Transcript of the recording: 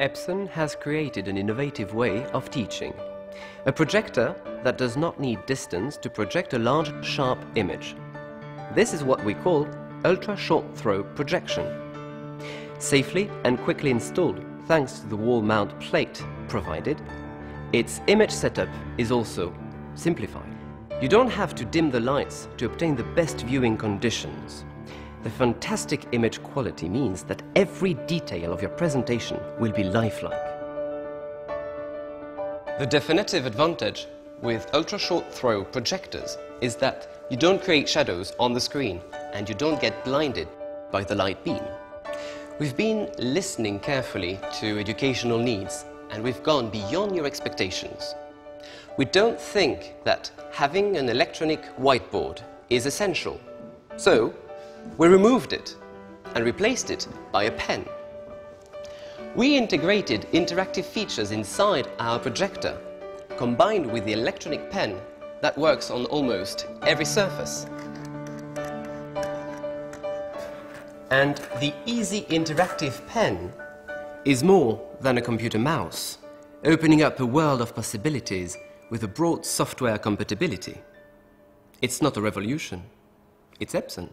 Epson has created an innovative way of teaching. A projector that does not need distance to project a large, sharp image. This is what we call ultra-short throw projection. Safely and quickly installed thanks to the wall mount plate provided, its image setup is also simplified. You don't have to dim the lights to obtain the best viewing conditions. The fantastic image quality means that every detail of your presentation will be lifelike. The definitive advantage with ultra-short throw projectors is that you don't create shadows on the screen and you don't get blinded by the light beam. We've been listening carefully to educational needs and we've gone beyond your expectations. We don't think that having an electronic whiteboard is essential. So, we removed it and replaced it by a pen. We integrated interactive features inside our projector, combined with the electronic pen that works on almost every surface. And the easy interactive pen is more than a computer mouse, opening up a world of possibilities with a broad software compatibility. It's not a revolution, it's Epson.